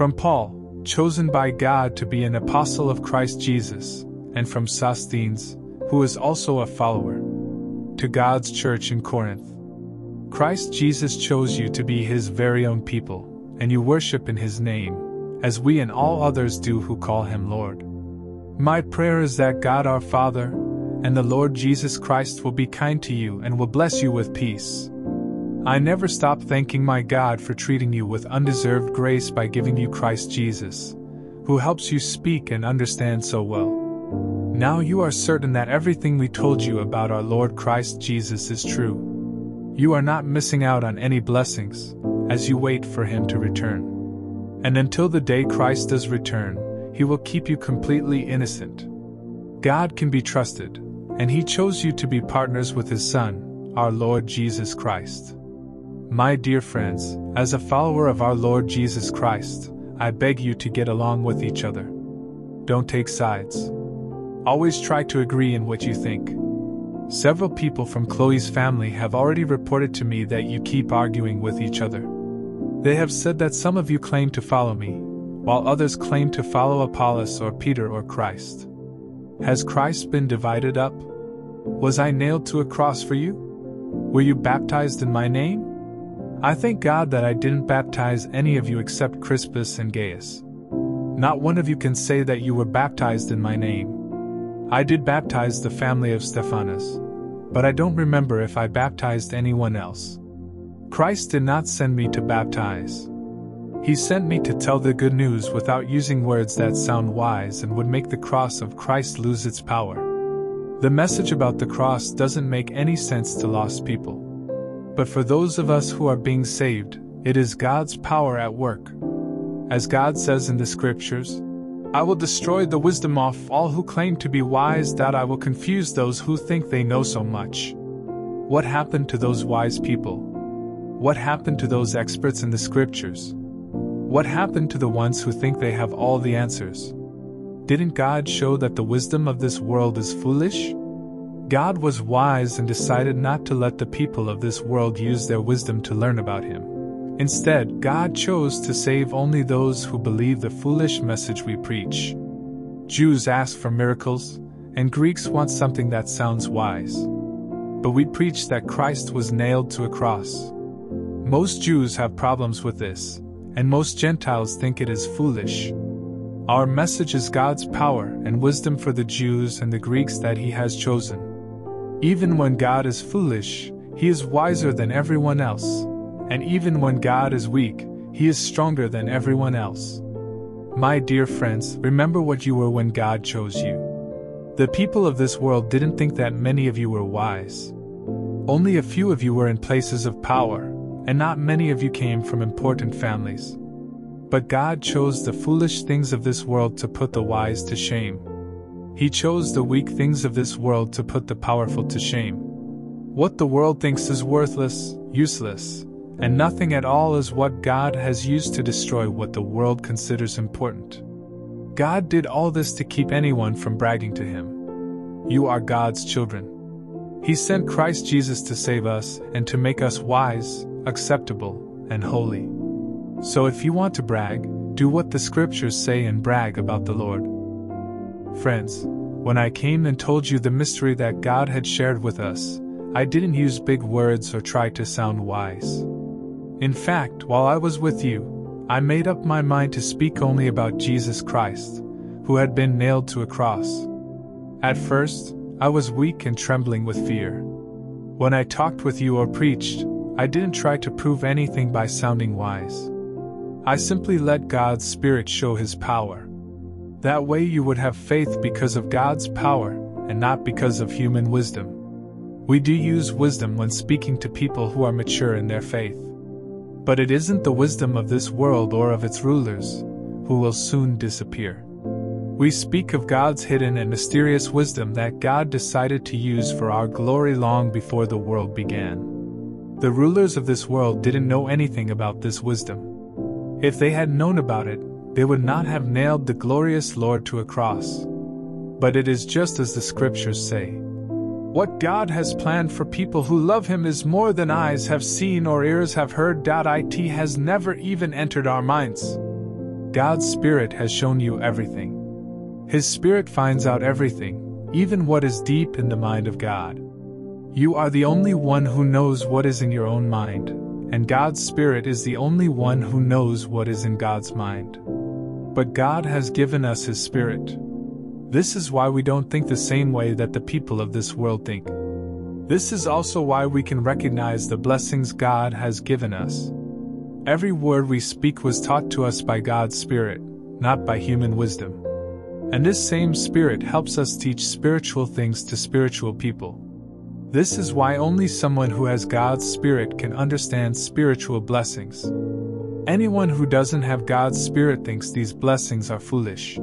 From Paul, chosen by God to be an apostle of Christ Jesus, and from Sosthenes, who is also a follower, to God's church in Corinth. Christ Jesus chose you to be his very own people, and you worship in his name, as we and all others do who call him Lord. My prayer is that God our Father and the Lord Jesus Christ will be kind to you and will bless you with peace. I never stop thanking my God for treating you with undeserved grace by giving you Christ Jesus, who helps you speak and understand so well. Now you are certain that everything we told you about our Lord Christ Jesus is true. You are not missing out on any blessings as you wait for Him to return. And until the day Christ does return, He will keep you completely innocent. God can be trusted, and He chose you to be partners with His Son, our Lord Jesus Christ. My dear friends, as a follower of our Lord Jesus Christ, I beg you to get along with each other. Don't take sides. Always try to agree in what you think. Several people from Chloe's family have already reported to me that you keep arguing with each other. They have said that some of you claim to follow me, while others claim to follow Apollos or Peter or Christ. Has Christ been divided up? Was I nailed to a cross for you? Were you baptized in my name? I thank God that I didn't baptize any of you except Crispus and Gaius. Not one of you can say that you were baptized in my name. I did baptize the family of Stephanas, but I don't remember if I baptized anyone else. Christ did not send me to baptize. He sent me to tell the good news without using words that sound wise and would make the cross of Christ lose its power. The message about the cross doesn't make any sense to lost people. But for those of us who are being saved, it is God's power at work. As God says in the scriptures, I will destroy the wisdom of all who claim to be wise, that I will confuse those who think they know so much. What happened to those wise people? What happened to those experts in the scriptures? What happened to the ones who think they have all the answers? Didn't God show that the wisdom of this world is foolish? God was wise and decided not to let the people of this world use their wisdom to learn about Him. Instead, God chose to save only those who believe the foolish message we preach. Jews ask for miracles, and Greeks want something that sounds wise. But we preach that Christ was nailed to a cross. Most Jews have problems with this, and most Gentiles think it is foolish. Our message is God's power and wisdom for the Jews and the Greeks that He has chosen. Even when God is foolish, He is wiser than everyone else, and even when God is weak, He is stronger than everyone else. My dear friends, remember what you were when God chose you. The people of this world didn't think that many of you were wise. Only a few of you were in places of power, and not many of you came from important families. But God chose the foolish things of this world to put the wise to shame. He chose the weak things of this world to put the powerful to shame. What the world thinks is worthless, useless, and nothing at all is what God has used to destroy what the world considers important. God did all this to keep anyone from bragging to Him. You are God's children. He sent Christ Jesus to save us and to make us wise, acceptable, and holy. So if you want to brag, do what the scriptures say and brag about the Lord. Friends, when I came and told you the mystery that God had shared with us, I didn't use big words or try to sound wise. In fact, while I was with you, I made up my mind to speak only about Jesus Christ, who had been nailed to a cross. At first, I was weak and trembling with fear. When I talked with you or preached, I didn't try to prove anything by sounding wise. I simply let God's Spirit show His power. That way you would have faith because of God's power and not because of human wisdom. We do use wisdom when speaking to people who are mature in their faith. But it isn't the wisdom of this world or of its rulers, who will soon disappear. We speak of God's hidden and mysterious wisdom that God decided to use for our glory long before the world began. The rulers of this world didn't know anything about this wisdom. If they had known about it, they would not have nailed the glorious Lord to a cross. But it is just as the scriptures say. What God has planned for people who love Him is more than eyes have seen or ears have heard. It has never even entered our minds. God's Spirit has shown you everything. His Spirit finds out everything, even what is deep in the mind of God. You are the only one who knows what is in your own mind, and God's Spirit is the only one who knows what is in God's mind. But God has given us His Spirit. This is why we don't think the same way that the people of this world think. This is also why we can recognize the blessings God has given us. Every word we speak was taught to us by God's Spirit, not by human wisdom. And this same Spirit helps us teach spiritual things to spiritual people. This is why only someone who has God's Spirit can understand spiritual blessings. Anyone who doesn't have God's Spirit thinks these blessings are foolish.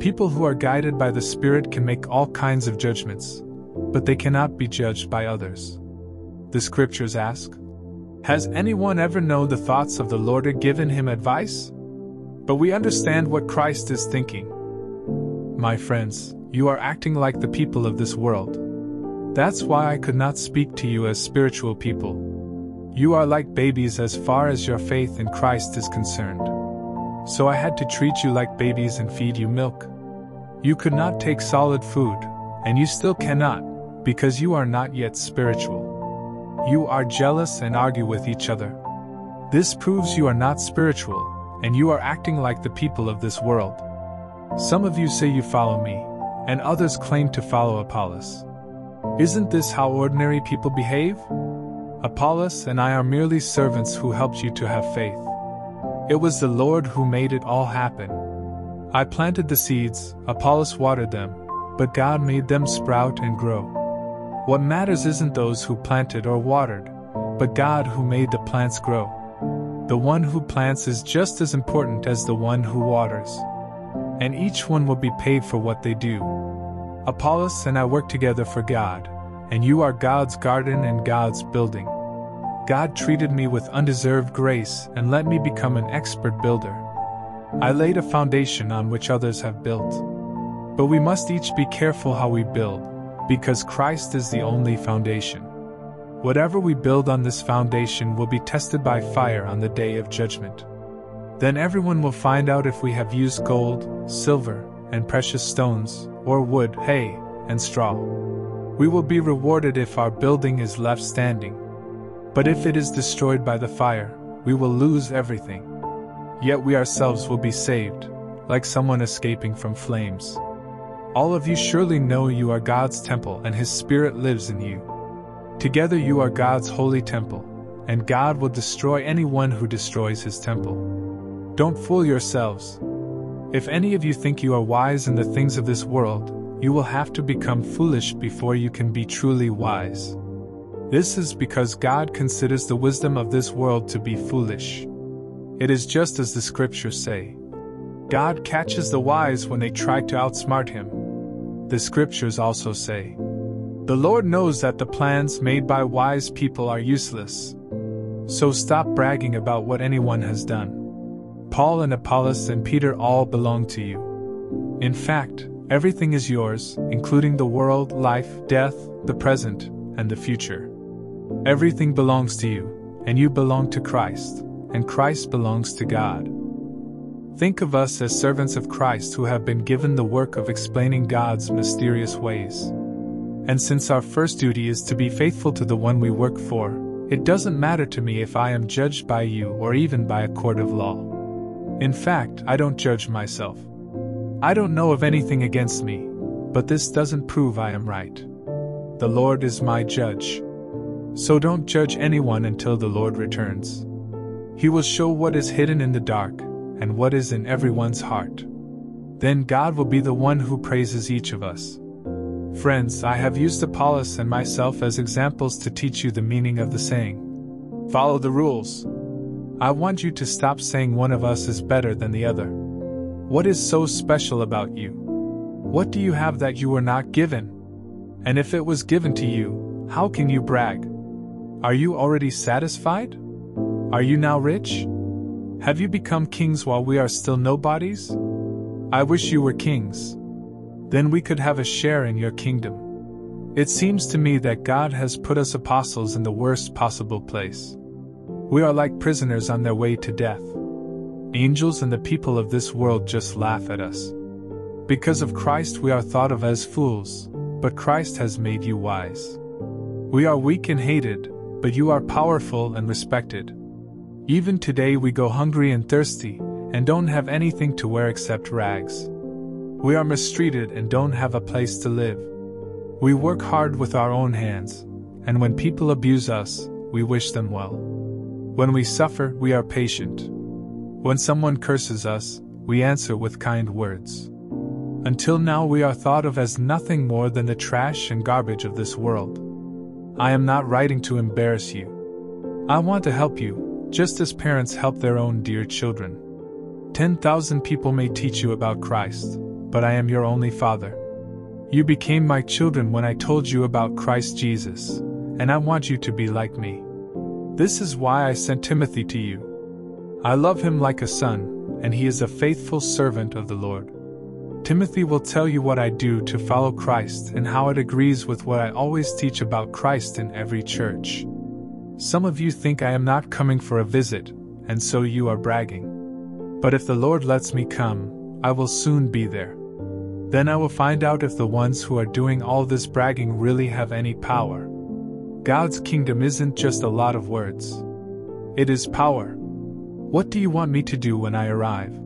People who are guided by the Spirit can make all kinds of judgments, but they cannot be judged by others. The scriptures ask Has anyone ever known the thoughts of the Lord or given him advice? But we understand what Christ is thinking. My friends, you are acting like the people of this world. That's why I could not speak to you as spiritual people. You are like babies as far as your faith in Christ is concerned. So I had to treat you like babies and feed you milk. You could not take solid food, and you still cannot, because you are not yet spiritual. You are jealous and argue with each other. This proves you are not spiritual, and you are acting like the people of this world. Some of you say you follow me, and others claim to follow Apollos. Isn't this how ordinary people behave? Apollos and I are merely servants who helped you to have faith. It was the Lord who made it all happen. I planted the seeds, Apollos watered them, but God made them sprout and grow. What matters isn't those who planted or watered, but God who made the plants grow. The one who plants is just as important as the one who waters. And each one will be paid for what they do. Apollos and I work together for God, and you are God's garden and God's building. God treated me with undeserved grace and let me become an expert builder. I laid a foundation on which others have built. But we must each be careful how we build, because Christ is the only foundation. Whatever we build on this foundation will be tested by fire on the day of judgment. Then everyone will find out if we have used gold, silver, and precious stones, or wood, hay, and straw. We will be rewarded if our building is left standing. But if it is destroyed by the fire, we will lose everything. Yet we ourselves will be saved, like someone escaping from flames. All of you surely know you are God's temple and His Spirit lives in you. Together you are God's holy temple, and God will destroy anyone who destroys His temple. Don't fool yourselves. If any of you think you are wise in the things of this world, you will have to become foolish before you can be truly wise. This is because God considers the wisdom of this world to be foolish. It is just as the scriptures say God catches the wise when they try to outsmart him. The scriptures also say The Lord knows that the plans made by wise people are useless. So stop bragging about what anyone has done. Paul and Apollos and Peter all belong to you. In fact, everything is yours, including the world, life, death, the present, and the future. Everything belongs to you, and you belong to Christ, and Christ belongs to God. Think of us as servants of Christ who have been given the work of explaining God's mysterious ways. And since our first duty is to be faithful to the one we work for, it doesn't matter to me if I am judged by you or even by a court of law. In fact, I don't judge myself. I don't know of anything against me, but this doesn't prove I am right. The Lord is my judge. So don't judge anyone until the Lord returns. He will show what is hidden in the dark and what is in everyone's heart. Then God will be the one who praises each of us. Friends, I have used Apollos and myself as examples to teach you the meaning of the saying Follow the rules. I want you to stop saying one of us is better than the other. What is so special about you? What do you have that you were not given? And if it was given to you, how can you brag? Are you already satisfied? Are you now rich? Have you become kings while we are still nobodies? I wish you were kings. Then we could have a share in your kingdom. It seems to me that God has put us apostles in the worst possible place. We are like prisoners on their way to death. Angels and the people of this world just laugh at us. Because of Christ, we are thought of as fools, but Christ has made you wise. We are weak and hated, but you are powerful and respected. Even today, we go hungry and thirsty, and don't have anything to wear except rags. We are mistreated and don't have a place to live. We work hard with our own hands, and when people abuse us, we wish them well. When we suffer, we are patient. When someone curses us, we answer with kind words. Until now, we are thought of as nothing more than the trash and garbage of this world. I am not writing to embarrass you. I want to help you, just as parents help their own dear children. 10,000 people may teach you about Christ, but I am your only Father. You became my children when I told you about Christ Jesus, and I want you to be like me. This is why I sent Timothy to you. I love him like a son, and he is a faithful servant of the Lord. Timothy will tell you what I do to follow Christ and how it agrees with what I always teach about Christ in every church. Some of you think I am not coming for a visit, and so you are bragging. But if the Lord lets me come, I will soon be there. Then I will find out if the ones who are doing all this bragging really have any power. God's kingdom isn't just a lot of words, it is power. What do you want me to do when I arrive?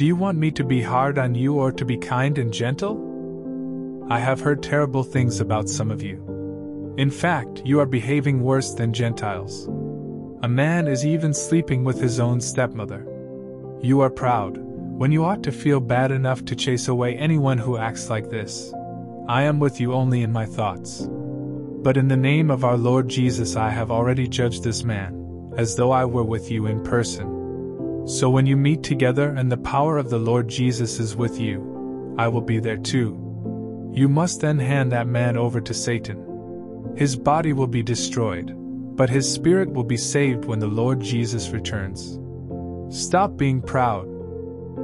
Do you want me to be hard on you or to be kind and gentle? I have heard terrible things about some of you. In fact, you are behaving worse than Gentiles. A man is even sleeping with his own stepmother. You are proud, when you ought to feel bad enough to chase away anyone who acts like this. I am with you only in my thoughts. But in the name of our Lord Jesus, I have already judged this man, as though I were with you in person. So when you meet together and the power of the Lord Jesus is with you, I will be there too. You must then hand that man over to Satan. His body will be destroyed, but his spirit will be saved when the Lord Jesus returns. Stop being proud.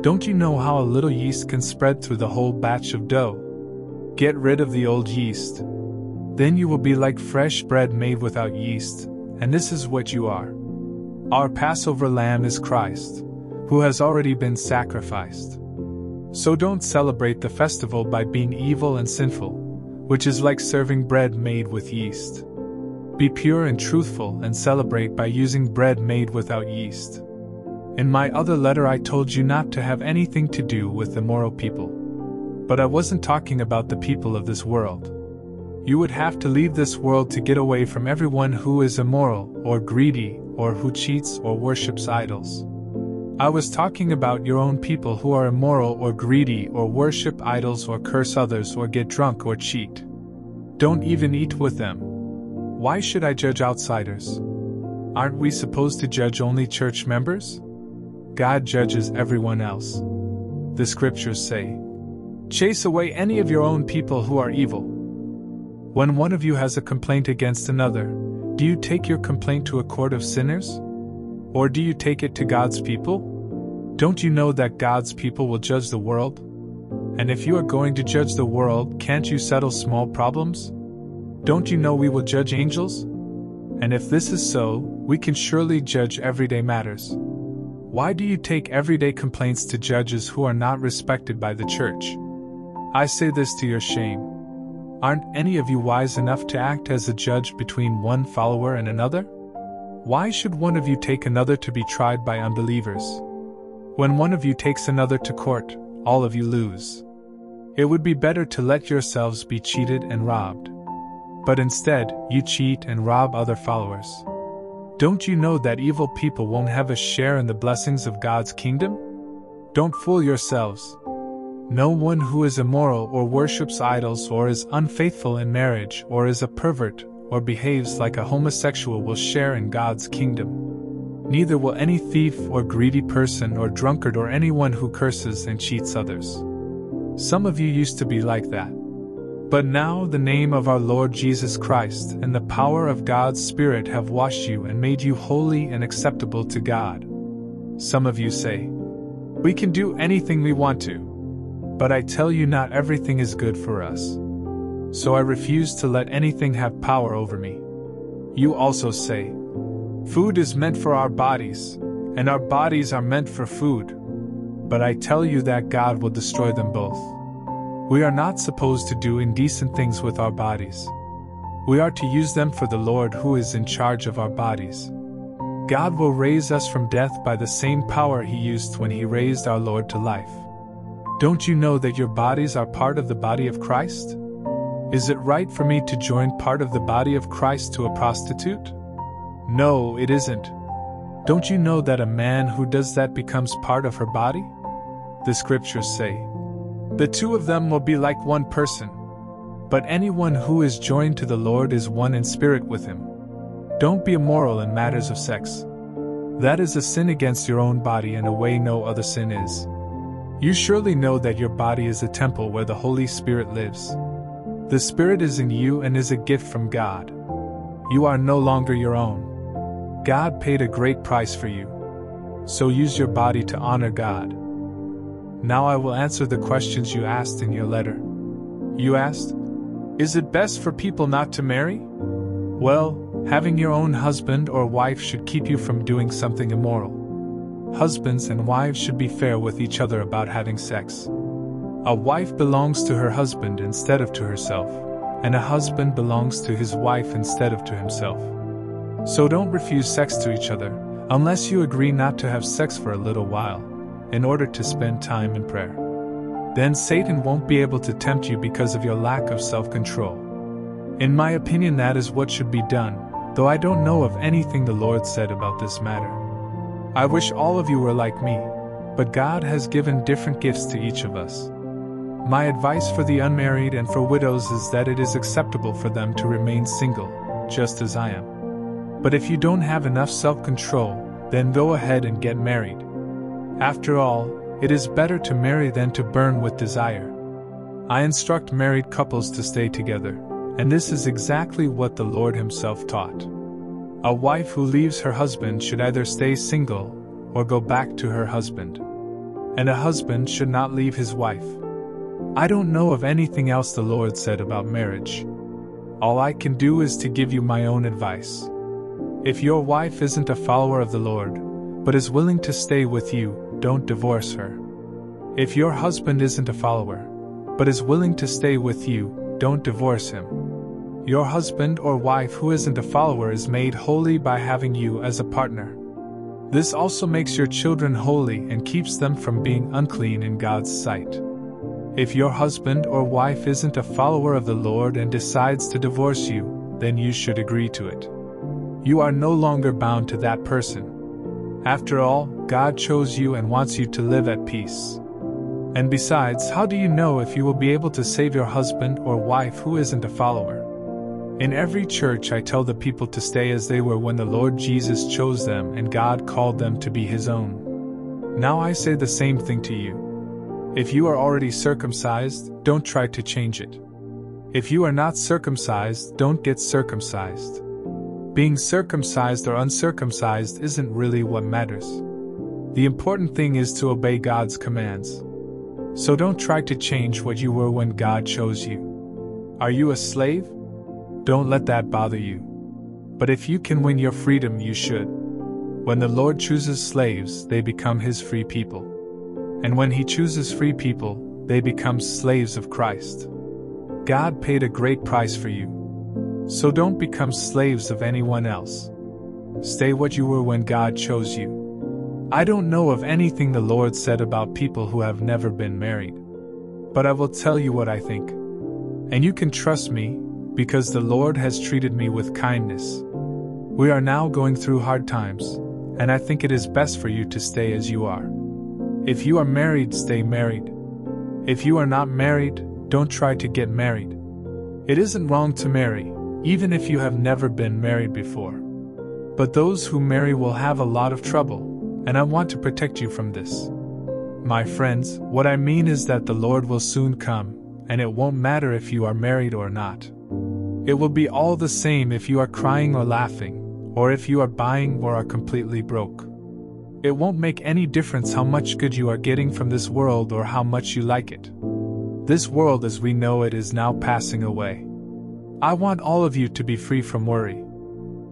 Don't you know how a little yeast can spread through the whole batch of dough? Get rid of the old yeast. Then you will be like fresh bread made without yeast, and this is what you are. Our Passover lamb is Christ, who has already been sacrificed. So don't celebrate the festival by being evil and sinful, which is like serving bread made with yeast. Be pure and truthful and celebrate by using bread made without yeast. In my other letter, I told you not to have anything to do with the immoral people. But I wasn't talking about the people of this world. You would have to leave this world to get away from everyone who is immoral, or greedy, or who cheats or worships idols. I was talking about your own people who are immoral or greedy or worship idols or curse others or get drunk or cheat. Don't even eat with them. Why should I judge outsiders? Aren't we supposed to judge only church members? God judges everyone else. The scriptures say, Chase away any of your own people who are evil. When one of you has a complaint against another, do you take your complaint to a court of sinners? Or do you take it to God's people? Don't you know that God's people will judge the world? And if you are going to judge the world, can't you settle small problems? Don't you know we will judge angels? And if this is so, we can surely judge everyday matters. Why do you take everyday complaints to judges who are not respected by the church? I say this to your shame. Aren't any of you wise enough to act as a judge between one follower and another? Why should one of you take another to be tried by unbelievers? When one of you takes another to court, all of you lose. It would be better to let yourselves be cheated and robbed. But instead, you cheat and rob other followers. Don't you know that evil people won't have a share in the blessings of God's kingdom? Don't fool yourselves. No one who is immoral or worships idols or is unfaithful in marriage or is a pervert or behaves like a homosexual will share in God's kingdom. Neither will any thief or greedy person or drunkard or anyone who curses and cheats others. Some of you used to be like that. But now the name of our Lord Jesus Christ and the power of God's Spirit have washed you and made you holy and acceptable to God. Some of you say, We can do anything we want to. But I tell you, not everything is good for us. So I refuse to let anything have power over me. You also say, Food is meant for our bodies, and our bodies are meant for food. But I tell you that God will destroy them both. We are not supposed to do indecent things with our bodies. We are to use them for the Lord who is in charge of our bodies. God will raise us from death by the same power He used when He raised our Lord to life. Don't you know that your bodies are part of the body of Christ? Is it right for me to join part of the body of Christ to a prostitute? No, it isn't. Don't you know that a man who does that becomes part of her body? The scriptures say, the two of them will be like one person. But anyone who is joined to the Lord is one in spirit with him. Don't be immoral in matters of sex. That is a sin against your own body in a way no other sin is. You surely know that your body is a temple where the Holy Spirit lives. The Spirit is in you and is a gift from God. You are no longer your own. God paid a great price for you. So use your body to honor God. Now I will answer the questions you asked in your letter. You asked, Is it best for people not to marry? Well, having your own husband or wife should keep you from doing something immoral. Husbands and wives should be fair with each other about having sex. A wife belongs to her husband instead of to herself, and a husband belongs to his wife instead of to himself. So don't refuse sex to each other, unless you agree not to have sex for a little while in order to spend time in prayer. Then Satan won't be able to tempt you because of your lack of self control. In my opinion, that is what should be done, though I don't know of anything the Lord said about this matter. I wish all of you were like me, but God has given different gifts to each of us. My advice for the unmarried and for widows is that it is acceptable for them to remain single, just as I am. But if you don't have enough self control, then go ahead and get married. After all, it is better to marry than to burn with desire. I instruct married couples to stay together, and this is exactly what the Lord Himself taught. A wife who leaves her husband should either stay single or go back to her husband. And a husband should not leave his wife. I don't know of anything else the Lord said about marriage. All I can do is to give you my own advice. If your wife isn't a follower of the Lord, but is willing to stay with you, don't divorce her. If your husband isn't a follower, but is willing to stay with you, don't divorce him. Your husband or wife who isn't a follower is made holy by having you as a partner. This also makes your children holy and keeps them from being unclean in God's sight. If your husband or wife isn't a follower of the Lord and decides to divorce you, then you should agree to it. You are no longer bound to that person. After all, God chose you and wants you to live at peace. And besides, how do you know if you will be able to save your husband or wife who isn't a follower? In every church, I tell the people to stay as they were when the Lord Jesus chose them and God called them to be His own. Now I say the same thing to you. If you are already circumcised, don't try to change it. If you are not circumcised, don't get circumcised. Being circumcised or uncircumcised isn't really what matters. The important thing is to obey God's commands. So don't try to change what you were when God chose you. Are you a slave? Don't let that bother you. But if you can win your freedom, you should. When the Lord chooses slaves, they become His free people. And when He chooses free people, they become slaves of Christ. God paid a great price for you. So don't become slaves of anyone else. Stay what you were when God chose you. I don't know of anything the Lord said about people who have never been married. But I will tell you what I think. And you can trust me, because the Lord has treated me with kindness. We are now going through hard times, and I think it is best for you to stay as you are. If you are married, stay married. If you are not married, don't try to get married. It isn't wrong to marry, even if you have never been married before. But those who marry will have a lot of trouble, and I want to protect you from this. My friends, what I mean is that the Lord will soon come, and it won't matter if you are married or not. It will be all the same if you are crying or laughing, or if you are buying or are completely broke. It won't make any difference how much good you are getting from this world or how much you like it. This world as we know it is now passing away. I want all of you to be free from worry.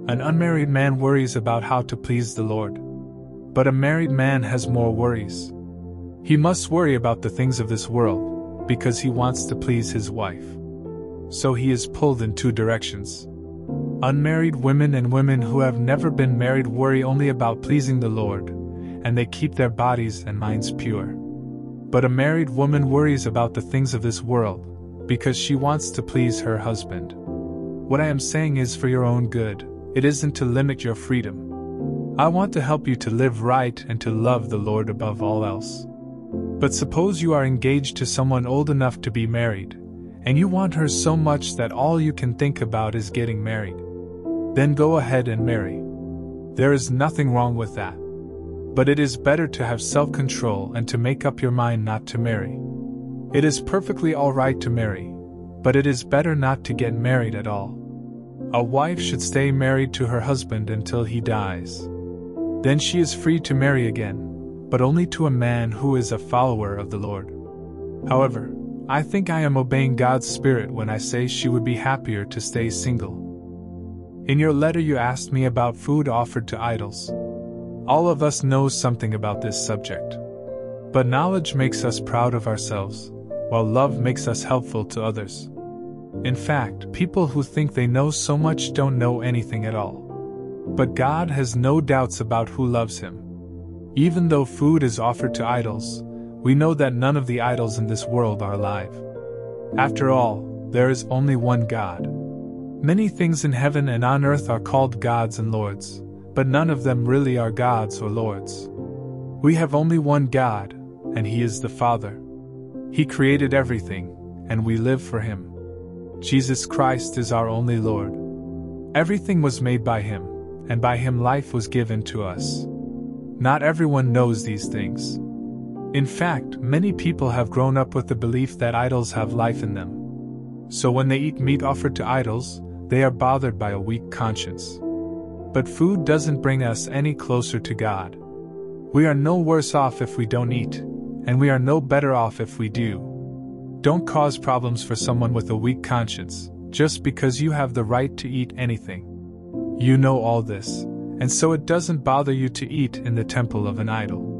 An unmarried man worries about how to please the Lord. But a married man has more worries. He must worry about the things of this world, because he wants to please his wife. So he is pulled in two directions. Unmarried women and women who have never been married worry only about pleasing the Lord, and they keep their bodies and minds pure. But a married woman worries about the things of this world, because she wants to please her husband. What I am saying is for your own good, it isn't to limit your freedom. I want to help you to live right and to love the Lord above all else. But suppose you are engaged to someone old enough to be married, and you want her so much that all you can think about is getting married. Then go ahead and marry. There is nothing wrong with that. But it is better to have self control and to make up your mind not to marry. It is perfectly alright to marry, but it is better not to get married at all. A wife should stay married to her husband until he dies. Then she is free to marry again, but only to a man who is a follower of the Lord. However, I think I am obeying God's Spirit when I say she would be happier to stay single. In your letter, you asked me about food offered to idols. All of us know something about this subject. But knowledge makes us proud of ourselves, while love makes us helpful to others. In fact, people who think they know so much don't know anything at all. But God has no doubts about who loves him. Even though food is offered to idols, we know that none of the idols in this world are alive. After all, there is only one God. Many things in heaven and on earth are called gods and lords, but none of them really are gods or lords. We have only one God, and He is the Father. He created everything, and we live for Him. Jesus Christ is our only Lord. Everything was made by Him and by him life was given to us. Not everyone knows these things. In fact, many people have grown up with the belief that idols have life in them. So when they eat meat offered to idols, they are bothered by a weak conscience. But food doesn't bring us any closer to God. We are no worse off if we don't eat, and we are no better off if we do. Don't cause problems for someone with a weak conscience, just because you have the right to eat anything. You know all this, and so it doesn't bother you to eat in the temple of an idol.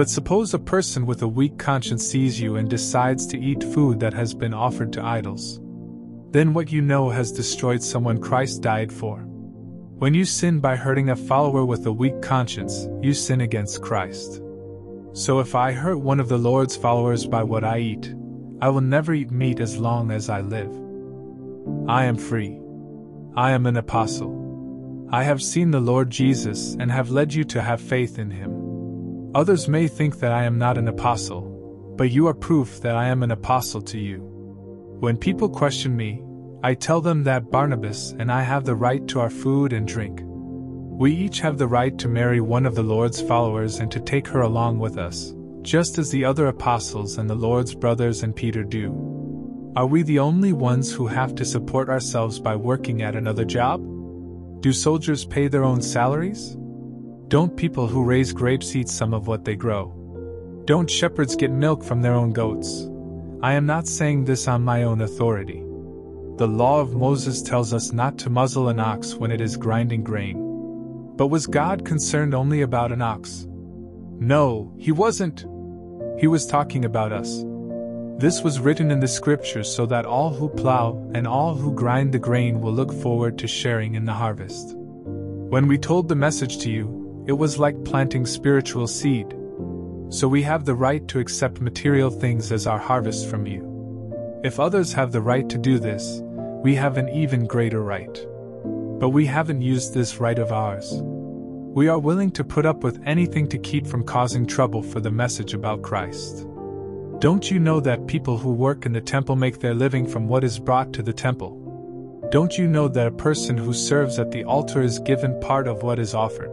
But suppose a person with a weak conscience sees you and decides to eat food that has been offered to idols. Then what you know has destroyed someone Christ died for. When you sin by hurting a follower with a weak conscience, you sin against Christ. So if I hurt one of the Lord's followers by what I eat, I will never eat meat as long as I live. I am free. I am an apostle. I have seen the Lord Jesus and have led you to have faith in him. Others may think that I am not an apostle, but you are proof that I am an apostle to you. When people question me, I tell them that Barnabas and I have the right to our food and drink. We each have the right to marry one of the Lord's followers and to take her along with us, just as the other apostles and the Lord's brothers and Peter do. Are we the only ones who have to support ourselves by working at another job? Do soldiers pay their own salaries? Don't people who raise grapes eat some of what they grow? Don't shepherds get milk from their own goats? I am not saying this on my own authority. The law of Moses tells us not to muzzle an ox when it is grinding grain. But was God concerned only about an ox? No, he wasn't. He was talking about us. This was written in the scriptures so that all who plow and all who grind the grain will look forward to sharing in the harvest. When we told the message to you, it was like planting spiritual seed. So we have the right to accept material things as our harvest from you. If others have the right to do this, we have an even greater right. But we haven't used this right of ours. We are willing to put up with anything to keep from causing trouble for the message about Christ. Don't you know that people who work in the temple make their living from what is brought to the temple? Don't you know that a person who serves at the altar is given part of what is offered?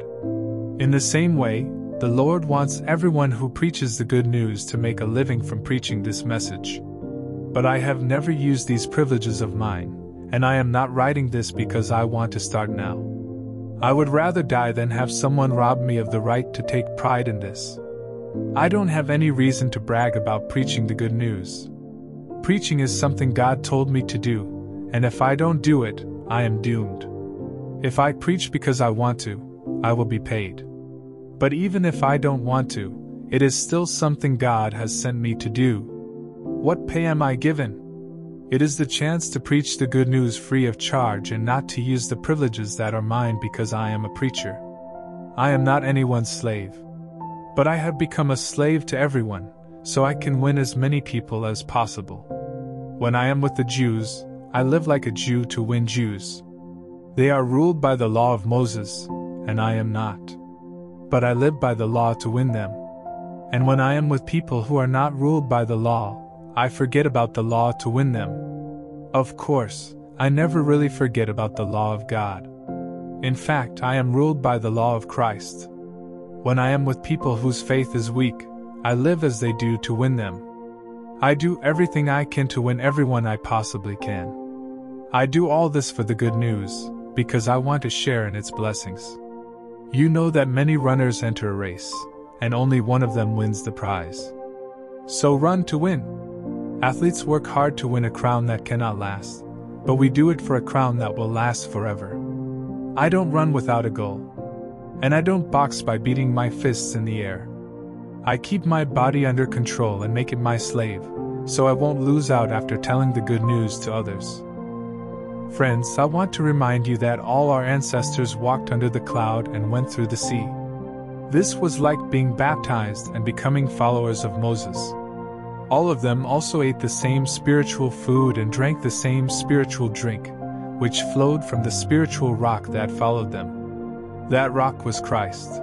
In the same way, the Lord wants everyone who preaches the good news to make a living from preaching this message. But I have never used these privileges of mine, and I am not writing this because I want to start now. I would rather die than have someone rob me of the right to take pride in this. I don't have any reason to brag about preaching the good news. Preaching is something God told me to do, and if I don't do it, I am doomed. If I preach because I want to, I will be paid. But even if I don't want to, it is still something God has sent me to do. What pay am I given? It is the chance to preach the good news free of charge and not to use the privileges that are mine because I am a preacher. I am not anyone's slave. But I have become a slave to everyone, so I can win as many people as possible. When I am with the Jews, I live like a Jew to win Jews. They are ruled by the law of Moses, and I am not. But I live by the law to win them. And when I am with people who are not ruled by the law, I forget about the law to win them. Of course, I never really forget about the law of God. In fact, I am ruled by the law of Christ. When I am with people whose faith is weak, I live as they do to win them. I do everything I can to win everyone I possibly can. I do all this for the good news, because I want to share in its blessings. You know that many runners enter a race, and only one of them wins the prize. So run to win. Athletes work hard to win a crown that cannot last, but we do it for a crown that will last forever. I don't run without a goal. And I don't box by beating my fists in the air. I keep my body under control and make it my slave, so I won't lose out after telling the good news to others. Friends, I want to remind you that all our ancestors walked under the cloud and went through the sea. This was like being baptized and becoming followers of Moses. All of them also ate the same spiritual food and drank the same spiritual drink, which flowed from the spiritual rock that followed them. That rock was Christ.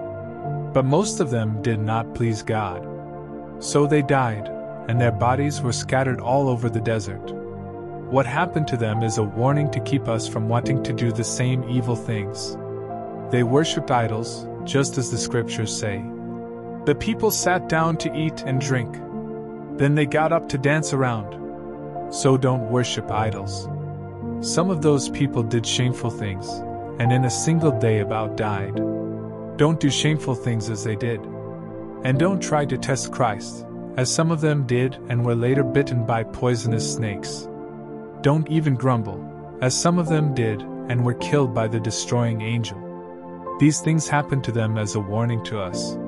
But most of them did not please God. So they died, and their bodies were scattered all over the desert. What happened to them is a warning to keep us from wanting to do the same evil things. They worshipped idols, just as the scriptures say. The people sat down to eat and drink. Then they got up to dance around. So don't worship idols. Some of those people did shameful things, and in a single day about died. Don't do shameful things as they did. And don't try to test Christ, as some of them did and were later bitten by poisonous snakes. Don't even grumble, as some of them did and were killed by the destroying angel. These things happened to them as a warning to us.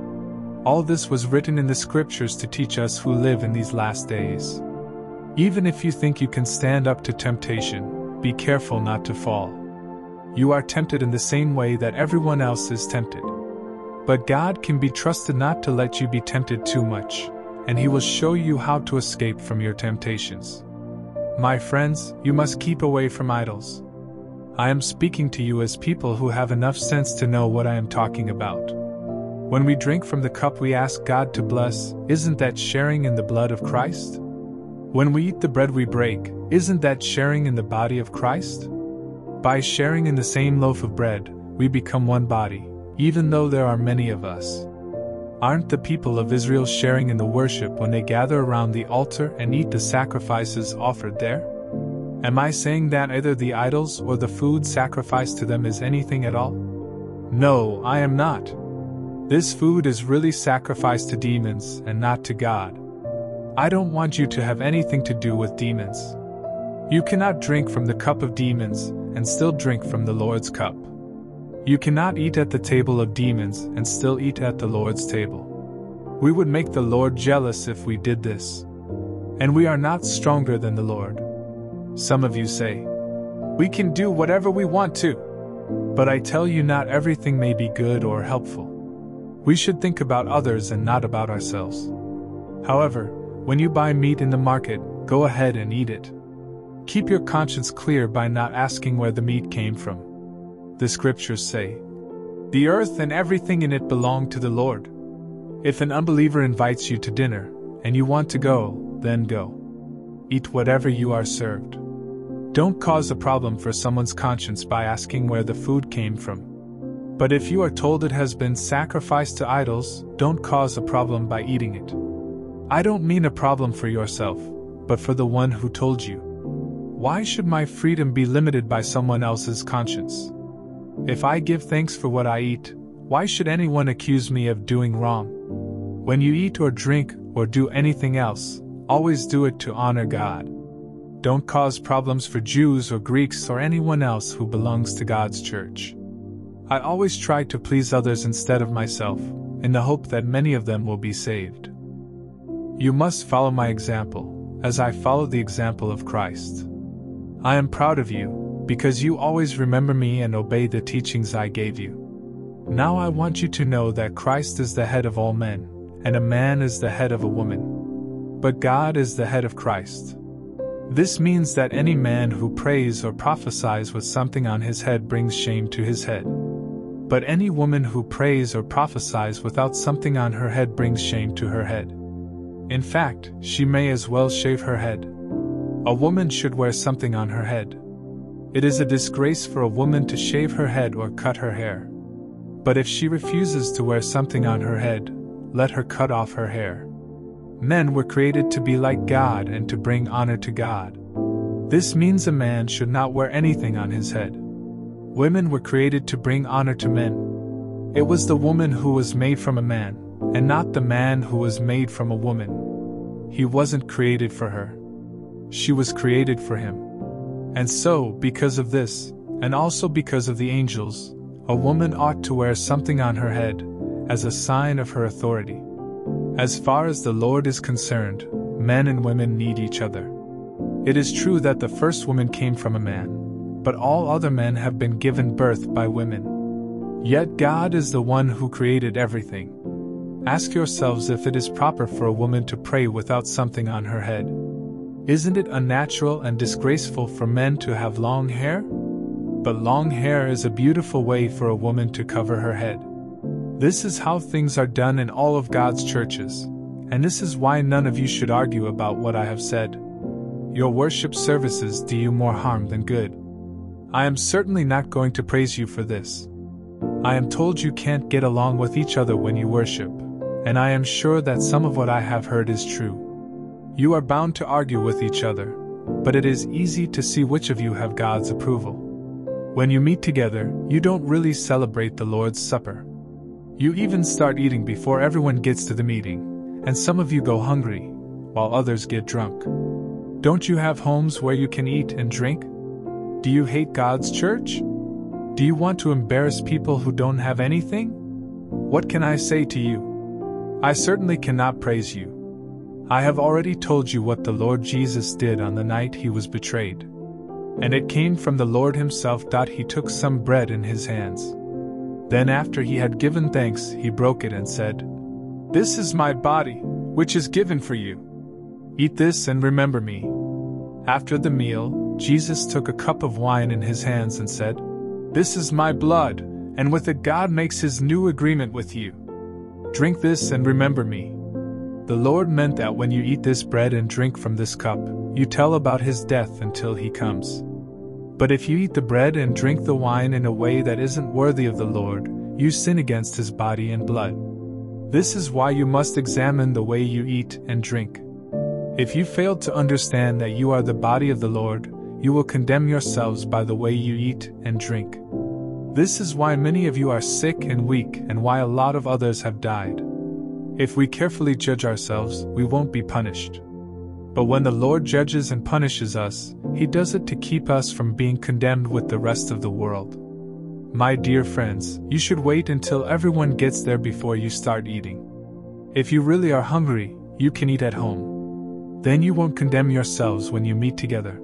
All this was written in the scriptures to teach us who live in these last days. Even if you think you can stand up to temptation, be careful not to fall. You are tempted in the same way that everyone else is tempted. But God can be trusted not to let you be tempted too much, and He will show you how to escape from your temptations. My friends, you must keep away from idols. I am speaking to you as people who have enough sense to know what I am talking about. When we drink from the cup we ask God to bless, isn't that sharing in the blood of Christ? When we eat the bread we break, isn't that sharing in the body of Christ? By sharing in the same loaf of bread, we become one body, even though there are many of us. Aren't the people of Israel sharing in the worship when they gather around the altar and eat the sacrifices offered there? Am I saying that either the idols or the food sacrificed to them is anything at all? No, I am not. This food is really sacrificed to demons and not to God. I don't want you to have anything to do with demons. You cannot drink from the cup of demons and still drink from the Lord's cup. You cannot eat at the table of demons and still eat at the Lord's table. We would make the Lord jealous if we did this. And we are not stronger than the Lord. Some of you say, We can do whatever we want to. But I tell you, not everything may be good or helpful. We should think about others and not about ourselves. However, when you buy meat in the market, go ahead and eat it. Keep your conscience clear by not asking where the meat came from the scriptures say. The earth and everything in it belong to the Lord. If an unbeliever invites you to dinner, and you want to go, then go. Eat whatever you are served. Don't cause a problem for someone's conscience by asking where the food came from. But if you are told it has been sacrificed to idols, don't cause a problem by eating it. I don't mean a problem for yourself, but for the one who told you. Why should my freedom be limited by someone else's conscience? If I give thanks for what I eat, why should anyone accuse me of doing wrong? When you eat or drink or do anything else, always do it to honor God. Don't cause problems for Jews or Greeks or anyone else who belongs to God's church. I always try to please others instead of myself, in the hope that many of them will be saved. You must follow my example, as I follow the example of Christ. I am proud of you, because you always remember me and obey the teachings I gave you. Now I want you to know that Christ is the head of all men, and a man is the head of a woman. But God is the head of Christ. This means that any man who prays or prophesies with something on his head brings shame to his head. But any woman who prays or prophesies without something on her head brings shame to her head. In fact, she may as well shave her head. A woman should wear something on her head. It is a disgrace for a woman to shave her head or cut her hair. But if she refuses to wear something on her head, let her cut off her hair. Men were created to be like God and to bring honor to God. This means a man should not wear anything on his head. Women were created to bring honor to men. It was the woman who was made from a man, and not the man who was made from a woman. He wasn't created for her. She was created for him. And so, because of this, and also because of the angels, a woman ought to wear something on her head, as a sign of her authority. As far as the Lord is concerned, men and women need each other. It is true that the first woman came from a man, but all other men have been given birth by women. Yet God is the one who created everything. Ask yourselves if it is proper for a woman to pray without something on her head. Isn't it unnatural and disgraceful for men to have long hair? But long hair is a beautiful way for a woman to cover her head. This is how things are done in all of God's churches, and this is why none of you should argue about what I have said. Your worship services do you more harm than good. I am certainly not going to praise you for this. I am told you can't get along with each other when you worship, and I am sure that some of what I have heard is true. You are bound to argue with each other, but it is easy to see which of you have God's approval. When you meet together, you don't really celebrate the Lord's Supper. You even start eating before everyone gets to the meeting, and some of you go hungry, while others get drunk. Don't you have homes where you can eat and drink? Do you hate God's church? Do you want to embarrass people who don't have anything? What can I say to you? I certainly cannot praise you. I have already told you what the Lord Jesus did on the night he was betrayed. And it came from the Lord himself. that He took some bread in his hands. Then, after he had given thanks, he broke it and said, This is my body, which is given for you. Eat this and remember me. After the meal, Jesus took a cup of wine in his hands and said, This is my blood, and with it God makes his new agreement with you. Drink this and remember me. The Lord meant that when you eat this bread and drink from this cup, you tell about his death until he comes. But if you eat the bread and drink the wine in a way that isn't worthy of the Lord, you sin against his body and blood. This is why you must examine the way you eat and drink. If you fail to understand that you are the body of the Lord, you will condemn yourselves by the way you eat and drink. This is why many of you are sick and weak and why a lot of others have died. If we carefully judge ourselves, we won't be punished. But when the Lord judges and punishes us, He does it to keep us from being condemned with the rest of the world. My dear friends, you should wait until everyone gets there before you start eating. If you really are hungry, you can eat at home. Then you won't condemn yourselves when you meet together.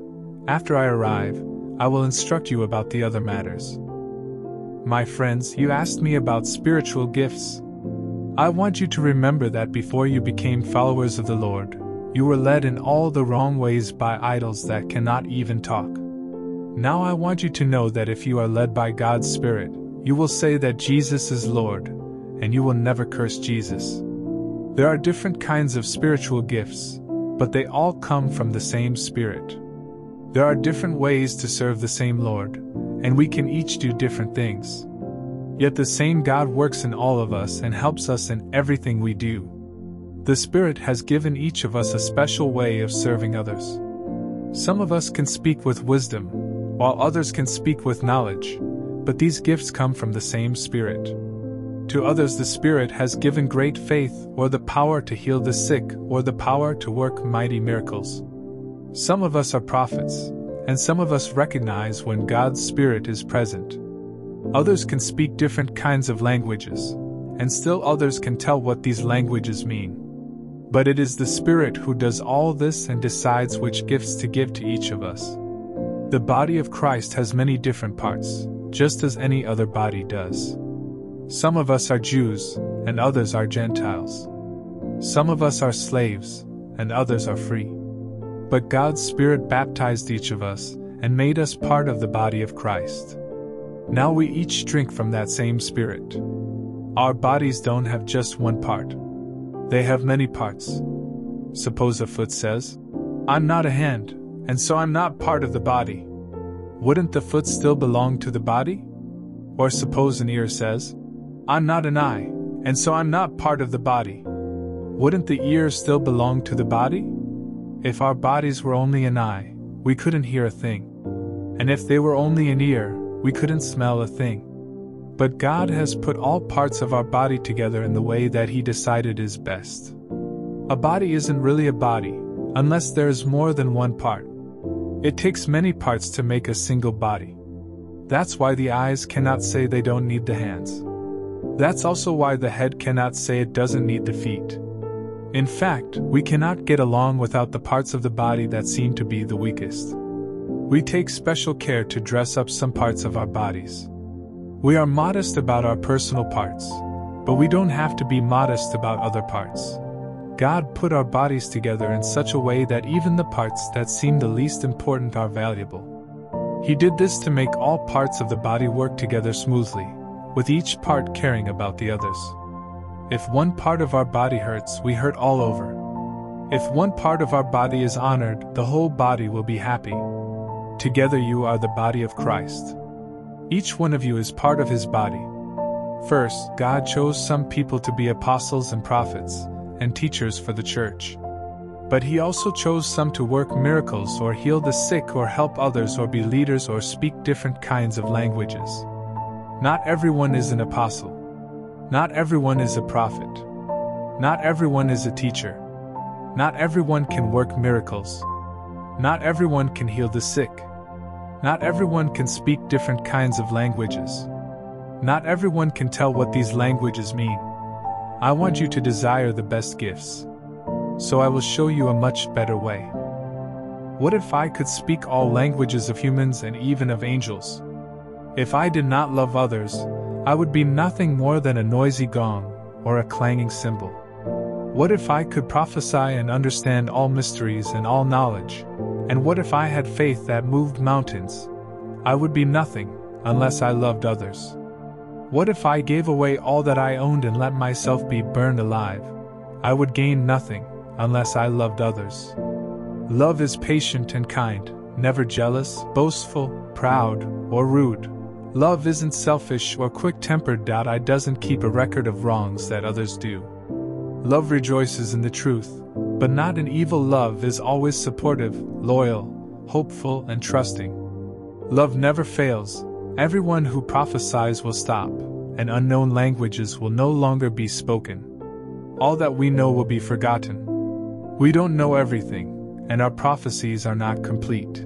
After I arrive, I will instruct you about the other matters. My friends, you asked me about spiritual gifts. I want you to remember that before you became followers of the Lord, you were led in all the wrong ways by idols that cannot even talk. Now I want you to know that if you are led by God's Spirit, you will say that Jesus is Lord, and you will never curse Jesus. There are different kinds of spiritual gifts, but they all come from the same Spirit. There are different ways to serve the same Lord, and we can each do different things. Yet the same God works in all of us and helps us in everything we do. The Spirit has given each of us a special way of serving others. Some of us can speak with wisdom, while others can speak with knowledge, but these gifts come from the same Spirit. To others, the Spirit has given great faith, or the power to heal the sick, or the power to work mighty miracles. Some of us are prophets, and some of us recognize when God's Spirit is present. Others can speak different kinds of languages, and still others can tell what these languages mean. But it is the Spirit who does all this and decides which gifts to give to each of us. The body of Christ has many different parts, just as any other body does. Some of us are Jews, and others are Gentiles. Some of us are slaves, and others are free. But God's Spirit baptized each of us and made us part of the body of Christ. Now we each drink from that same Spirit. Our bodies don't have just one part, they have many parts. Suppose a foot says, I'm not a hand, and so I'm not part of the body. Wouldn't the foot still belong to the body? Or suppose an ear says, I'm not an eye, and so I'm not part of the body. Wouldn't the ear still belong to the body? If our bodies were only an eye, we couldn't hear a thing. And if they were only an ear, we couldn't smell a thing. But God has put all parts of our body together in the way that He decided is best. A body isn't really a body, unless there is more than one part. It takes many parts to make a single body. That's why the eyes cannot say they don't need the hands. That's also why the head cannot say it doesn't need the feet. In fact, we cannot get along without the parts of the body that seem to be the weakest. We take special care to dress up some parts of our bodies. We are modest about our personal parts, but we don't have to be modest about other parts. God put our bodies together in such a way that even the parts that seem the least important are valuable. He did this to make all parts of the body work together smoothly, with each part caring about the others. If one part of our body hurts, we hurt all over. If one part of our body is honored, the whole body will be happy. Together, you are the body of Christ. Each one of you is part of his body. First, God chose some people to be apostles and prophets, and teachers for the church. But he also chose some to work miracles or heal the sick or help others or be leaders or speak different kinds of languages. Not everyone is an apostle. Not everyone is a prophet. Not everyone is a teacher. Not everyone can work miracles. Not everyone can heal the sick. Not everyone can speak different kinds of languages. Not everyone can tell what these languages mean. I want you to desire the best gifts. So I will show you a much better way. What if I could speak all languages of humans and even of angels? If I did not love others, I would be nothing more than a noisy gong or a clanging cymbal. What if I could prophesy and understand all mysteries and all knowledge? And what if I had faith that moved mountains? I would be nothing unless I loved others. What if I gave away all that I owned and let myself be burned alive? I would gain nothing unless I loved others. Love is patient and kind, never jealous, boastful, proud, or rude. Love isn't selfish or quick tempered. I doesn't keep a record of wrongs that others do. Love rejoices in the truth, but not in evil. Love is always supportive, loyal, hopeful, and trusting. Love never fails. Everyone who prophesies will stop, and unknown languages will no longer be spoken. All that we know will be forgotten. We don't know everything, and our prophecies are not complete.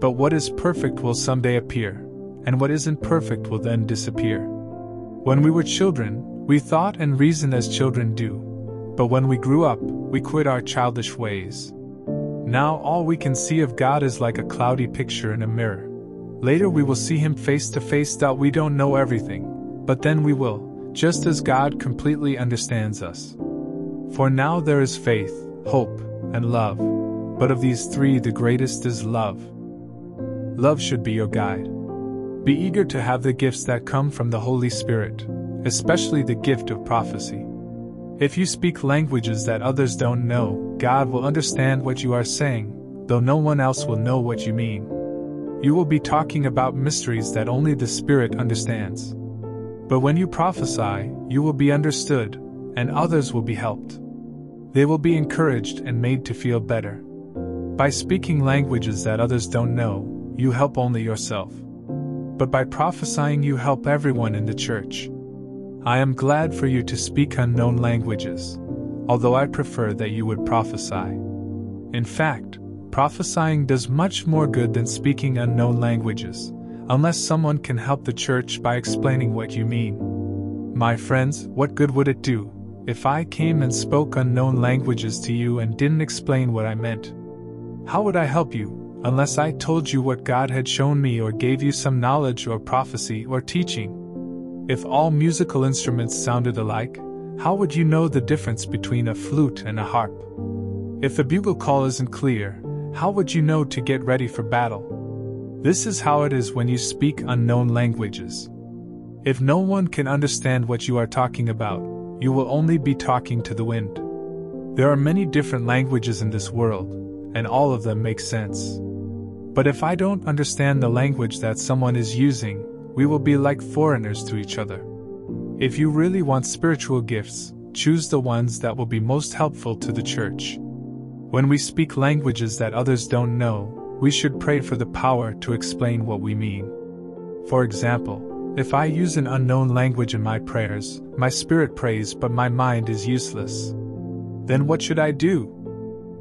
But what is perfect will someday appear and what isn't perfect will then disappear. When we were children, we thought and reasoned as children do, but when we grew up, we quit our childish ways. Now all we can see of God is like a cloudy picture in a mirror. Later we will see Him face to face. We don't know everything, but then we will, just as God completely understands us. For now there is faith, hope, and love, but of these three the greatest is love. Love should be your guide. Be eager to have the gifts that come from the Holy Spirit, especially the gift of prophecy. If you speak languages that others don't know, God will understand what you are saying, though no one else will know what you mean. You will be talking about mysteries that only the Spirit understands. But when you prophesy, you will be understood, and others will be helped. They will be encouraged and made to feel better. By speaking languages that others don't know, you help only yourself but by prophesying you help everyone in the church. I am glad for you to speak unknown languages, although I prefer that you would prophesy. In fact, prophesying does much more good than speaking unknown languages, unless someone can help the church by explaining what you mean. My friends, what good would it do if I came and spoke unknown languages to you and didn't explain what I meant? How would I help you unless I told you what God had shown me or gave you some knowledge or prophecy or teaching? If all musical instruments sounded alike, how would you know the difference between a flute and a harp? If the bugle call isn't clear, how would you know to get ready for battle? This is how it is when you speak unknown languages. If no one can understand what you are talking about, you will only be talking to the wind. There are many different languages in this world, and all of them make sense. But if I don't understand the language that someone is using, we will be like foreigners to each other. If you really want spiritual gifts, choose the ones that will be most helpful to the church. When we speak languages that others don't know, we should pray for the power to explain what we mean. For example, if I use an unknown language in my prayers, my spirit prays but my mind is useless. Then what should I do?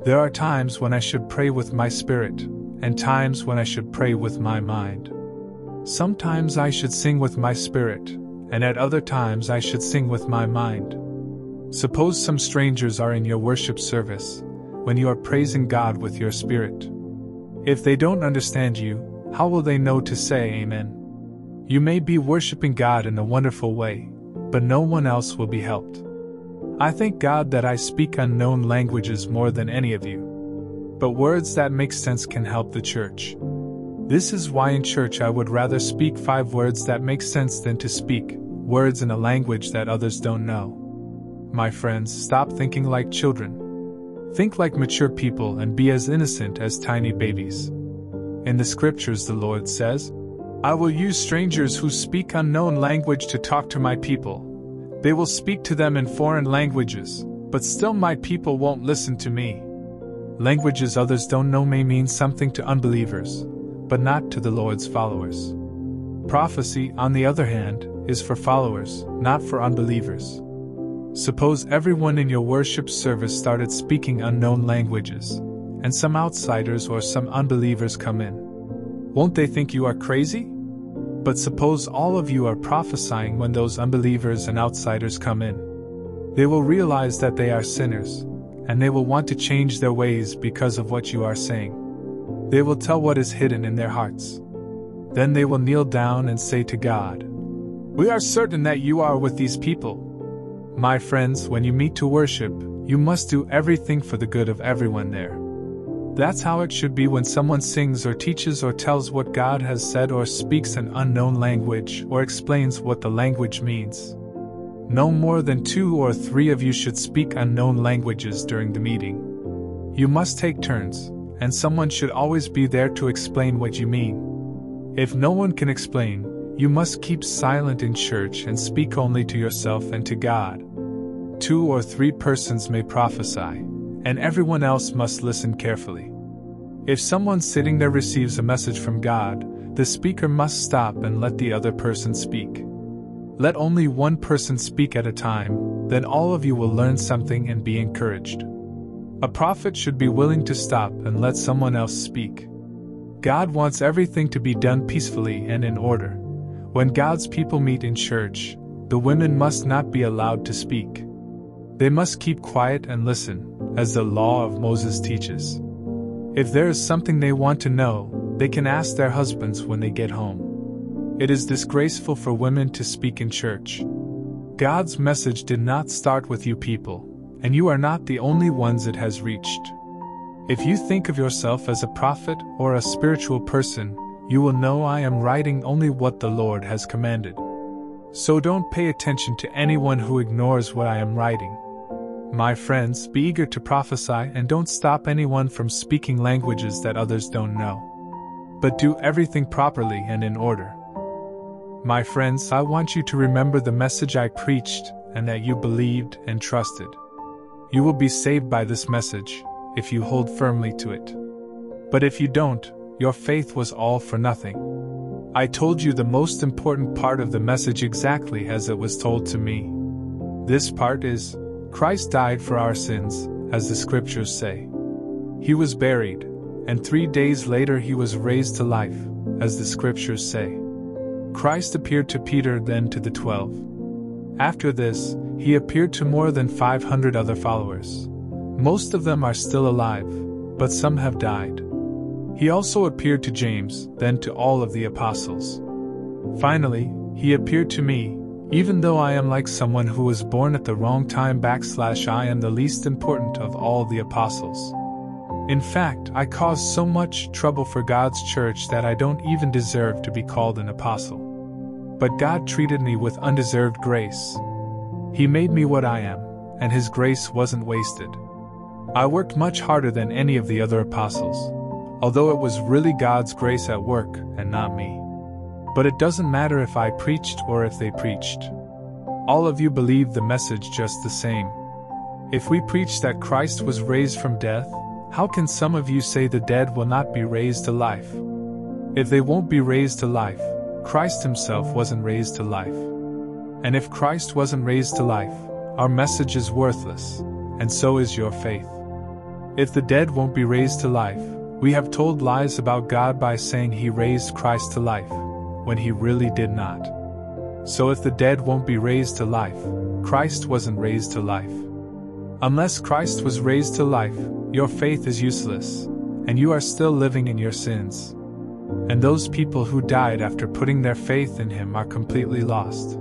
There are times when I should pray with my spirit, and times when I should pray with my mind. Sometimes I should sing with my spirit, and at other times I should sing with my mind. Suppose some strangers are in your worship service, when you are praising God with your spirit. If they don't understand you, how will they know to say Amen? You may be worshiping God in a wonderful way, but no one else will be helped. I thank God that I speak unknown languages more than any of you. But words that make sense can help the church. This is why in church I would rather speak five words that make sense than to speak words in a language that others don't know. My friends, stop thinking like children. Think like mature people and be as innocent as tiny babies. In the scriptures, the Lord says, I will use strangers who speak unknown language to talk to my people. They will speak to them in foreign languages, but still my people won't listen to me. Languages others don't know may mean something to unbelievers, but not to the Lord's followers. Prophecy, on the other hand, is for followers, not for unbelievers. Suppose everyone in your worship service started speaking unknown languages, and some outsiders or some unbelievers come in. Won't they think you are crazy? But suppose all of you are prophesying when those unbelievers and outsiders come in. They will realize that they are sinners, and they will want to change their ways because of what you are saying. They will tell what is hidden in their hearts. Then they will kneel down and say to God, We are certain that you are with these people. My friends, when you meet to worship, you must do everything for the good of everyone there. That's how it should be when someone sings or teaches or tells what God has said or speaks an unknown language or explains what the language means. No more than two or three of you should speak unknown languages during the meeting. You must take turns, and someone should always be there to explain what you mean. If no one can explain, you must keep silent in church and speak only to yourself and to God. Two or three persons may prophesy and everyone else must listen carefully. If someone sitting there receives a message from God, the speaker must stop and let the other person speak. Let only one person speak at a time, then all of you will learn something and be encouraged. A prophet should be willing to stop and let someone else speak. God wants everything to be done peacefully and in order. When God's people meet in church, the women must not be allowed to speak. They must keep quiet and listen, as the law of Moses teaches. If there is something they want to know, they can ask their husbands when they get home. It is disgraceful for women to speak in church. God's message did not start with you people, and you are not the only ones it has reached. If you think of yourself as a prophet or a spiritual person, you will know I am writing only what the Lord has commanded. So don't pay attention to anyone who ignores what I am writing. My friends, be eager to prophesy and don't stop anyone from speaking languages that others don't know. But do everything properly and in order. My friends, I want you to remember the message I preached and that you believed and trusted. You will be saved by this message if you hold firmly to it. But if you don't, your faith was all for nothing. I told you the most important part of the message exactly as it was told to me. This part is Christ died for our sins, as the scriptures say. He was buried, and three days later he was raised to life, as the scriptures say. Christ appeared to Peter, then to the twelve. After this, he appeared to more than 500 other followers. Most of them are still alive, but some have died. He also appeared to James, then to all of the apostles. Finally, he appeared to me, even though I am like someone who was born at the wrong time backslash I am the least important of all the apostles. In fact, I caused so much trouble for God's church that I don't even deserve to be called an apostle. But God treated me with undeserved grace. He made me what I am, and His grace wasn't wasted. I worked much harder than any of the other apostles, although it was really God's grace at work and not me. But it doesn't matter if I preached or if they preached. All of you believe the message just the same. If we preach that Christ was raised from death, how can some of you say the dead will not be raised to life? If they won't be raised to life, Christ himself wasn't raised to life. And if Christ wasn't raised to life, our message is worthless, and so is your faith. If the dead won't be raised to life, we have told lies about God by saying He raised Christ to life, when He really did not. So if the dead won't be raised to life, Christ wasn't raised to life. Unless Christ was raised to life, your faith is useless, and you are still living in your sins. And those people who died after putting their faith in Him are completely lost.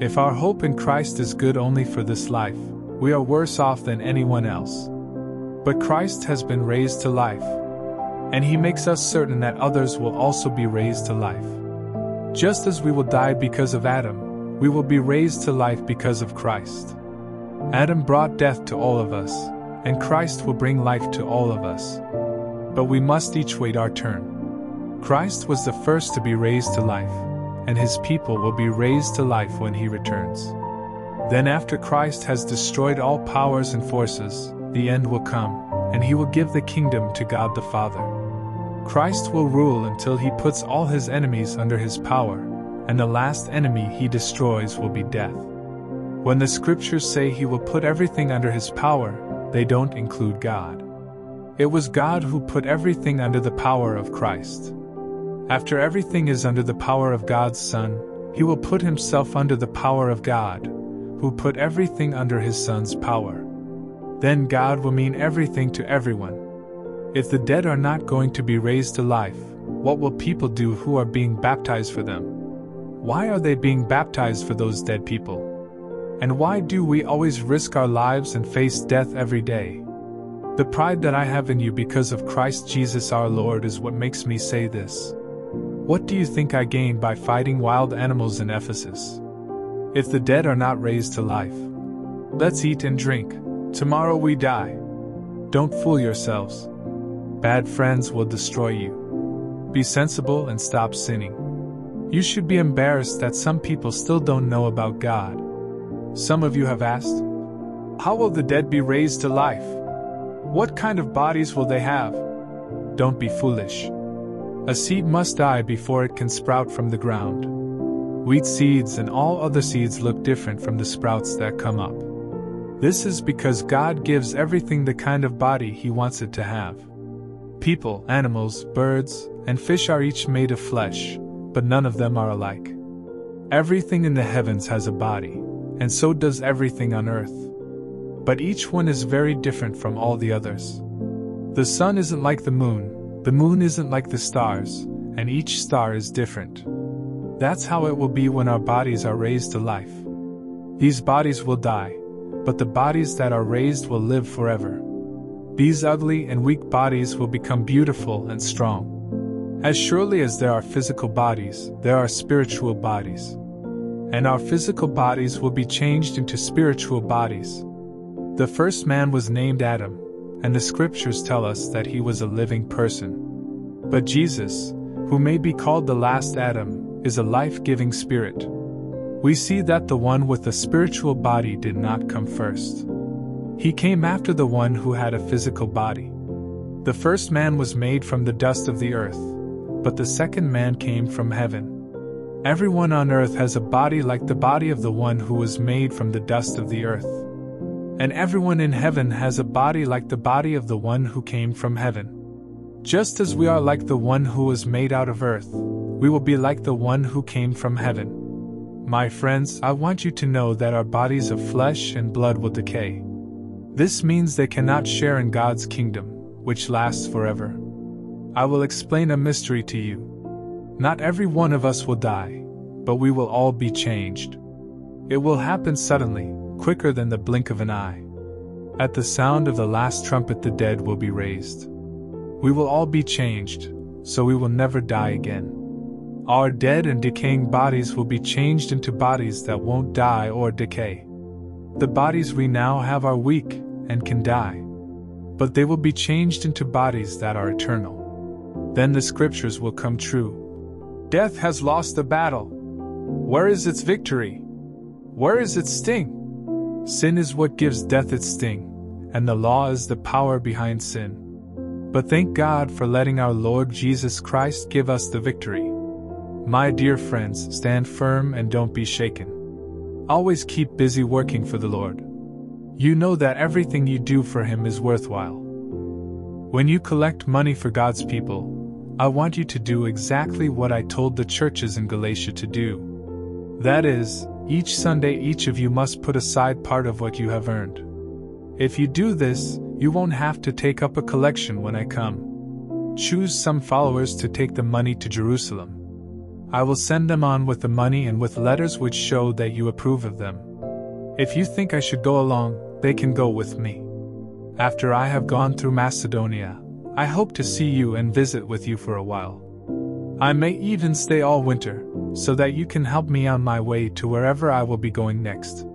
If our hope in Christ is good only for this life, we are worse off than anyone else. But Christ has been raised to life, and He makes us certain that others will also be raised to life. Just as we will die because of Adam, we will be raised to life because of Christ. Adam brought death to all of us, and Christ will bring life to all of us. But we must each wait our turn. Christ was the first to be raised to life, and his people will be raised to life when he returns. Then, after Christ has destroyed all powers and forces, the end will come, and he will give the kingdom to God the Father. Christ will rule until he puts all his enemies under his power, and the last enemy he destroys will be death. When the scriptures say he will put everything under his power, they don't include God. It was God who put everything under the power of Christ. After everything is under the power of God's Son, he will put himself under the power of God, who put everything under his Son's power. Then God will mean everything to everyone. If the dead are not going to be raised to life, what will people do who are being baptized for them? Why are they being baptized for those dead people? And why do we always risk our lives and face death every day? The pride that I have in you because of Christ Jesus our Lord is what makes me say this. What do you think I gained by fighting wild animals in Ephesus? If the dead are not raised to life, let's eat and drink. Tomorrow we die. Don't fool yourselves. Bad friends will destroy you. Be sensible and stop sinning. You should be embarrassed that some people still don't know about God. Some of you have asked, How will the dead be raised to life? What kind of bodies will they have? Don't be foolish. A seed must die before it can sprout from the ground. Wheat seeds and all other seeds look different from the sprouts that come up. This is because God gives everything the kind of body He wants it to have. People, animals, birds, and fish are each made of flesh, but none of them are alike. Everything in the heavens has a body, and so does everything on earth. But each one is very different from all the others. The sun isn't like the moon, the moon isn't like the stars, and each star is different. That's how it will be when our bodies are raised to life. These bodies will die, but the bodies that are raised will live forever. These ugly and weak bodies will become beautiful and strong. As surely as there are physical bodies, there are spiritual bodies. And our physical bodies will be changed into spiritual bodies. The first man was named Adam, and the scriptures tell us that he was a living person. But Jesus, who may be called the last Adam, is a life giving spirit. We see that the one with the spiritual body did not come first. He came after the one who had a physical body. The first man was made from the dust of the earth, but the second man came from heaven. Everyone on earth has a body like the body of the one who was made from the dust of the earth. And everyone in heaven has a body like the body of the one who came from heaven. Just as we are like the one who was made out of earth, we will be like the one who came from heaven. My friends, I want you to know that our bodies of flesh and blood will decay. This means they cannot share in God's kingdom, which lasts forever. I will explain a mystery to you. Not every one of us will die, but we will all be changed. It will happen suddenly, quicker than the blink of an eye. At the sound of the last trumpet, the dead will be raised. We will all be changed, so we will never die again. Our dead and decaying bodies will be changed into bodies that won't die or decay. The bodies we now have are weak and can die, but they will be changed into bodies that are eternal. Then the scriptures will come true. Death has lost the battle. Where is its victory? Where is its sting? Sin is what gives death its sting, and the law is the power behind sin. But thank God for letting our Lord Jesus Christ give us the victory. My dear friends, stand firm and don't be shaken. Always keep busy working for the Lord. You know that everything you do for Him is worthwhile. When you collect money for God's people, I want you to do exactly what I told the churches in Galatia to do. That is, each Sunday each of you must put aside part of what you have earned. If you do this, you won't have to take up a collection when I come. Choose some followers to take the money to Jerusalem. I will send them on with the money and with letters which show that you approve of them. If you think I should go along, they can go with me. After I have gone through Macedonia, I hope to see you and visit with you for a while. I may even stay all winter, so that you can help me on my way to wherever I will be going next.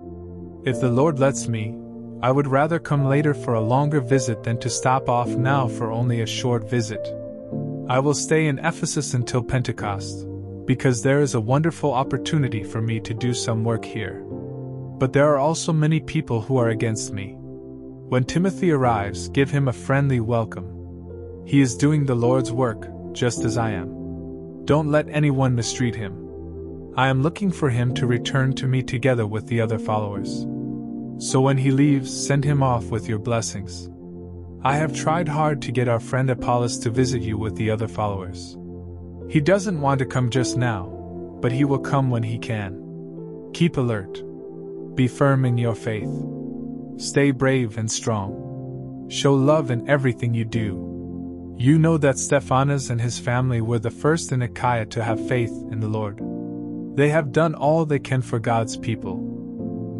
If the Lord lets me, I would rather come later for a longer visit than to stop off now for only a short visit. I will stay in Ephesus until Pentecost, because there is a wonderful opportunity for me to do some work here. But there are also many people who are against me. When Timothy arrives, give him a friendly welcome. He is doing the Lord's work, just as I am. Don't let anyone mistreat him. I am looking for him to return to me together with the other followers. So when he leaves, send him off with your blessings. I have tried hard to get our friend Apollos to visit you with the other followers. He doesn't want to come just now, but he will come when he can. Keep alert. Be firm in your faith. Stay brave and strong. Show love in everything you do. You know that Stephanas and his family were the first in Achaia to have faith in the Lord. They have done all they can for God's people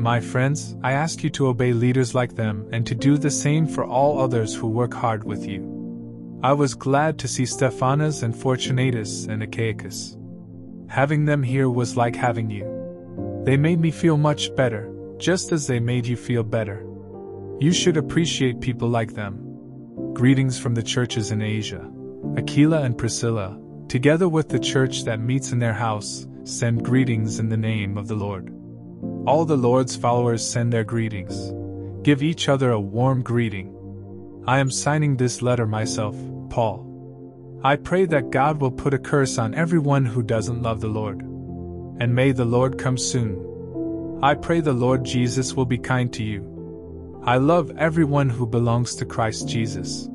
my friends, I ask you to obey leaders like them and to do the same for all others who work hard with you. I was glad to see Stephanas and Fortunatus and Achaicus. Having them here was like having you. They made me feel much better, just as they made you feel better. You should appreciate people like them. Greetings from the churches in Asia. Aquila and Priscilla, together with the church that meets in their house, send greetings in the name of the Lord. All the Lord's followers send their greetings. Give each other a warm greeting. I am signing this letter myself, Paul. I pray that God will put a curse on everyone who doesn't love the Lord. And may the Lord come soon. I pray the Lord Jesus will be kind to you. I love everyone who belongs to Christ Jesus.